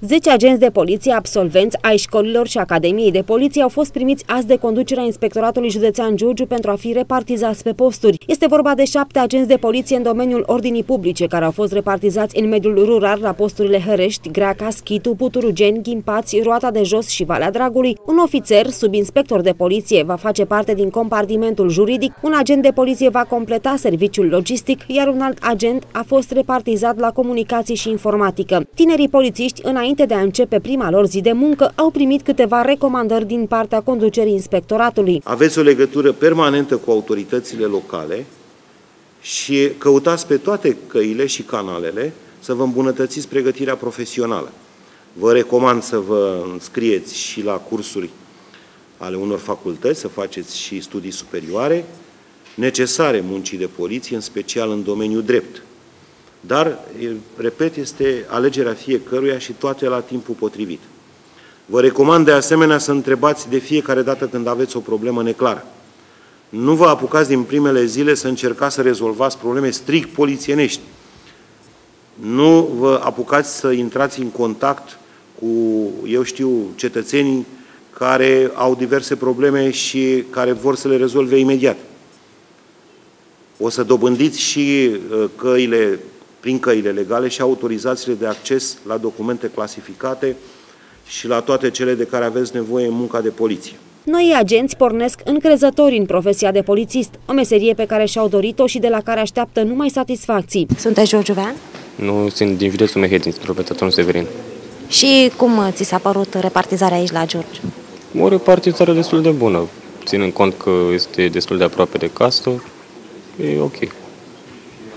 10 agenți de poliție absolvenți ai școlilor și Academiei de Poliție au fost primiți azi de conducerea Inspectoratului Județean Giurgiu pentru a fi repartizați pe posturi. Este vorba de șapte agenți de poliție în domeniul ordinii publice care au fost repartizați în mediul rural la posturile Hărești, Greaca, Schitu, Puturugeni, Ghimpați, Roata de Jos și Valea Dragului. Un ofițer, subinspector de poliție, va face parte din compartimentul juridic, un agent de poliție va completa serviciul logistic, iar un alt agent a fost repartizat la comunicații și informatică. Tinerii polițiști, înainte de a începe prima lor zi de muncă, au primit câteva recomandări din partea conducerii inspectoratului. Aveți o legătură permanentă cu autoritățile locale și căutați pe toate căile și canalele să vă îmbunătățiți pregătirea profesională. Vă recomand să vă înscrieți și la cursuri ale unor facultăți, să faceți și studii superioare, necesare muncii de poliție, în special în domeniul drept. Dar, repet, este alegerea fiecăruia și toate la timpul potrivit. Vă recomand de asemenea să întrebați de fiecare dată când aveți o problemă neclară. Nu vă apucați din primele zile să încercați să rezolvați probleme strict polițienești. Nu vă apucați să intrați în contact cu, eu știu, cetățenii care au diverse probleme și care vor să le rezolve imediat. O să dobândiți și uh, căile, prin căile legale și autorizațiile de acces la documente clasificate și la toate cele de care aveți nevoie în munca de poliție. Noi agenți pornesc încrezători în profesia de polițist, o meserie pe care și-au dorit-o și de la care așteaptă numai satisfacții. Sunteți Giurgiuvean? Nu, sunt din județul Mehedin, Tropetatonul Severin. Și cum ți s-a părut repartizarea aici la Giurgiu? O repartizare destul de bună, ținând cont că este destul de aproape de casă, e ok.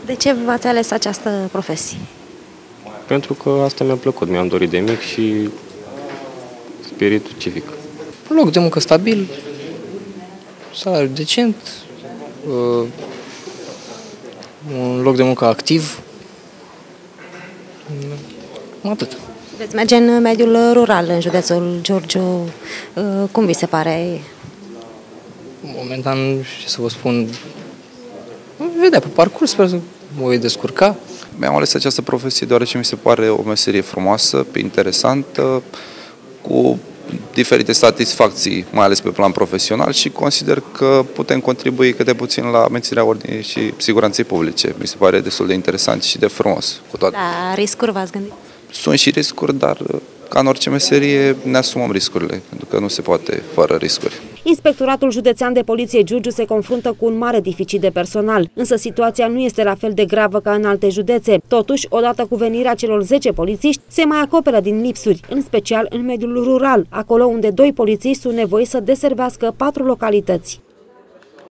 De ce v-ați ales această profesie? Pentru că asta mi-a plăcut, mi-am dorit de mic și spiritul civic. Un loc de muncă stabil, salariu decent, uh, un loc de muncă activ, atât. Veți merge în mediul rural, în județul Giurgiu. Uh, cum vi se pare? Momentan, ce să vă spun, vedea pe parcurs, sper să mă voi descurca. Mi-am ales această profesie deoarece mi se pare o meserie frumoasă, interesantă, cu diferite satisfacții, mai ales pe plan profesional și consider că putem contribui câte puțin la menținerea ordinii și siguranței publice. Mi se pare destul de interesant și de frumos. Cu toate. La riscuri v-ați gândit? Sunt și riscuri, dar ca în orice meserie ne asumăm riscurile, pentru că nu se poate fără riscuri. Inspectoratul Județean de Poliție Giurgiu se confruntă cu un mare deficit de personal, însă situația nu este la fel de gravă ca în alte județe. Totuși, odată cu venirea celor 10 polițiști, se mai acoperă din lipsuri, în special în mediul rural, acolo unde doi polițiști sunt nevoiți să deservească patru localități.